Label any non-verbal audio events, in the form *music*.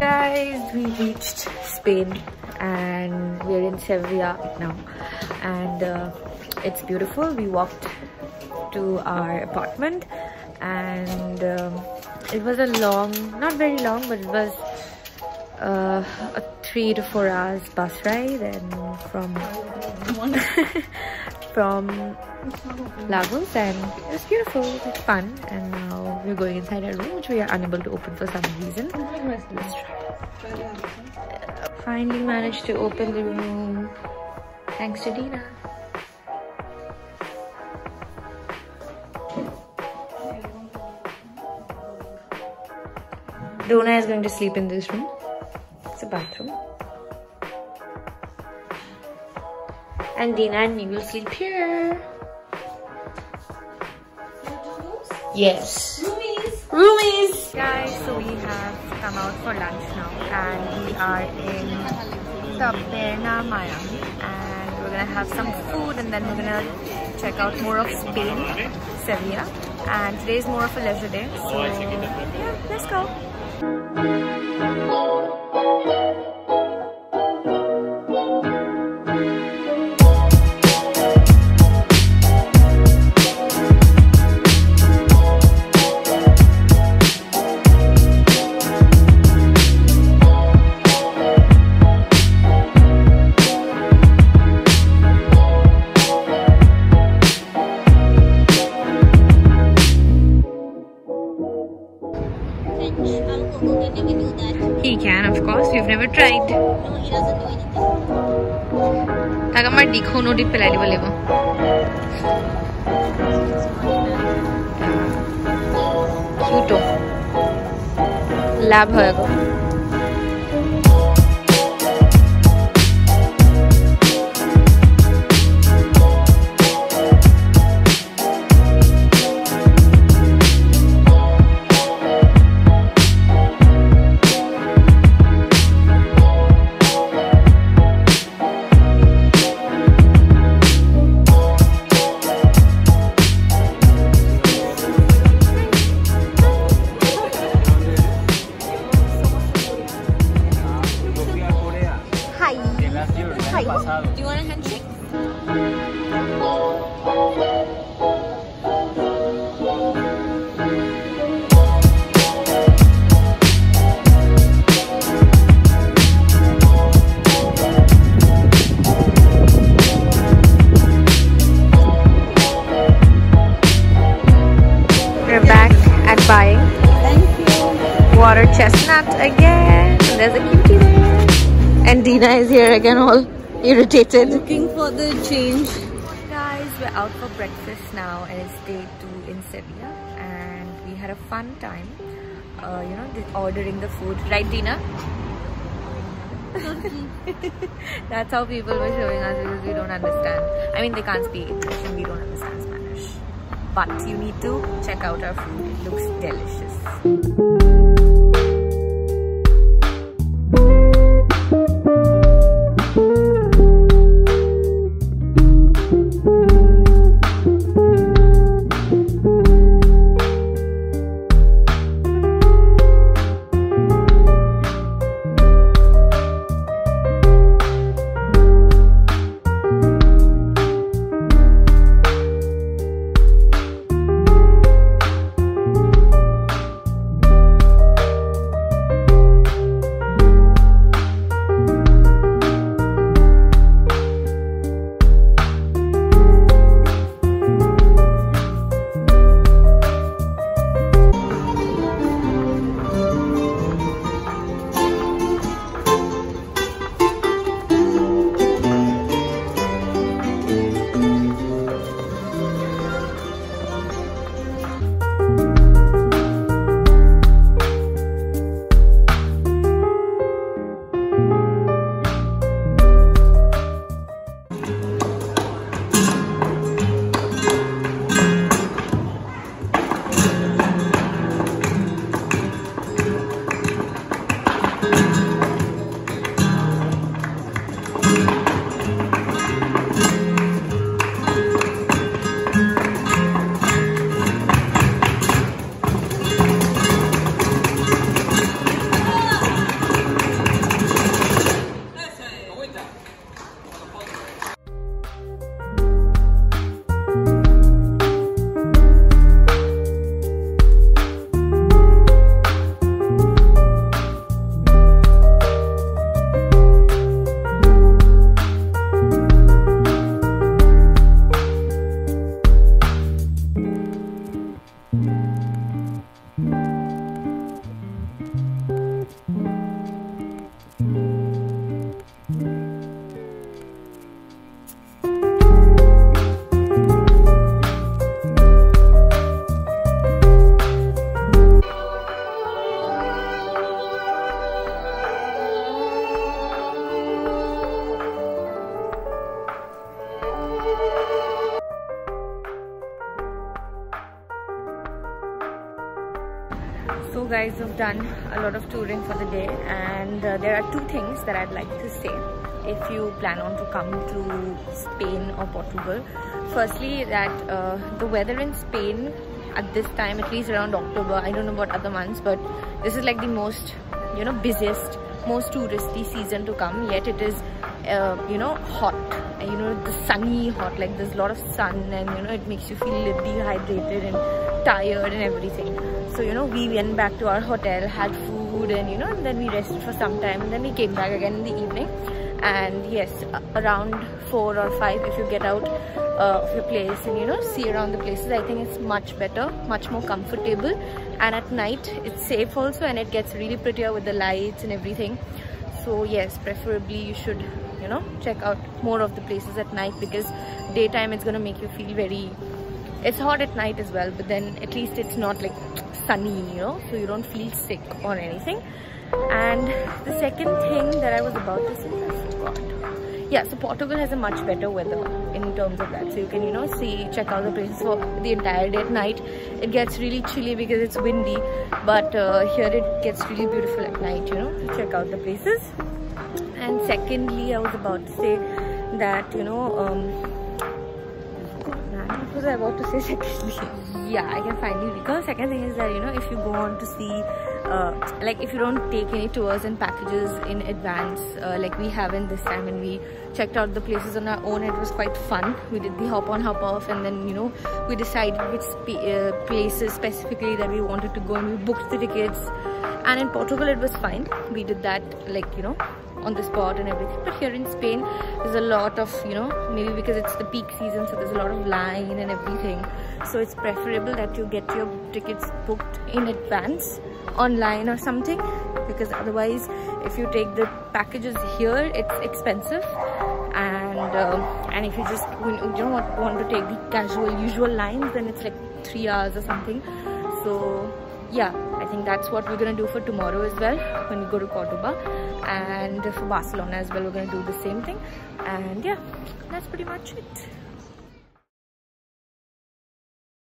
Guys, we reached Spain and we're in Sevilla now. And uh, it's beautiful. We walked to our apartment and um, it was a long, not very long, but it was uh, a three to four hours bus ride and from *laughs* from Lagos and it was beautiful, it was fun and now we're going inside our room which we are unable to open for some reason. Let's try. Finally managed to open the room thanks to Dina. Dona is going to sleep in this room. It's a bathroom. And Dina and me will sleep here. Yes. Roomies. Roomies. Guys, so we have come out for lunch now and we are in Taberna Miami and we're gonna have some food and then we're gonna check out more of Spain, Sevilla. And today is more of a leisure day. So yeah, let's go. Uncle তাক আমাৰ দিখৌ নদীত পেলাই দিব লাগিব। কিউটো লাভ হয় আকৌ। Buying Thank you. water chestnut again. There's a cutie there. And Dina is here again all irritated. Looking for the change. Guys, we're out for breakfast now and it's day two in Sevilla and we had a fun time, uh, you know, ordering the food. Right, Dina? *laughs* That's how people were showing us because we don't understand. I mean, they can't speak English and we don't understand Spanish. But you need to check out our food. It looks delicious. So guys we've done a lot of touring for the day and uh, there are two things that I'd like to say if you plan on to come to Spain or Portugal. Firstly that uh, the weather in Spain at this time at least around October I don't know about other months but this is like the most you know busiest most touristy season to come yet it is uh, you know hot. You know the sunny hot like there's a lot of sun and you know it makes you feel dehydrated and tired and everything so you know we went back to our hotel had food and you know and then we rested for some time and then we came back again in the evening. And yes around four or five if you get out uh, of your place and you know see around the places i think it's much better much more comfortable. And at night it's safe also and it gets really prettier with the lights and everything. So yes preferably you should you know check out more of the places at night because daytime it's gonna make you feel very it's hot at night as well but then at least it's not like sunny you know so you don't feel sick or anything. And the second thing that I was about to say I forgot. Yeah so Portugal has a much better weather in terms of that. So you can you know see check out the places for the entire day at night. It gets really chilly because it's windy but uh, here it gets really beautiful at night you know to check out the places. And secondly i was about to say that you know um what was i about to say secondly *laughs* yeah i can finally recall second thing is that you know if you go on to see uh, like if you don't take any tours and packages in advance uh, like we have in this time and we checked out the places on our own it was quite fun. We did the hop on hop off and then you know we decided which uh, places specifically that we wanted to go and we booked the tickets. And in portugal it was fine. We did that like you know on the spot and everything. But here in spain there's a lot of you know maybe because it's the peak season so there's a lot of line and everything. So it's preferable that you get your tickets booked in advance online or something because otherwise if you take the packages here it's expensive. And uh, and if you just you don't want, want to take the casual usual lines then it's like three hours or something. So yeah i think that's what we're gonna do for tomorrow as well when we go to cordoba. And for barcelona as well we're gonna do the same thing. And yeah that's pretty much it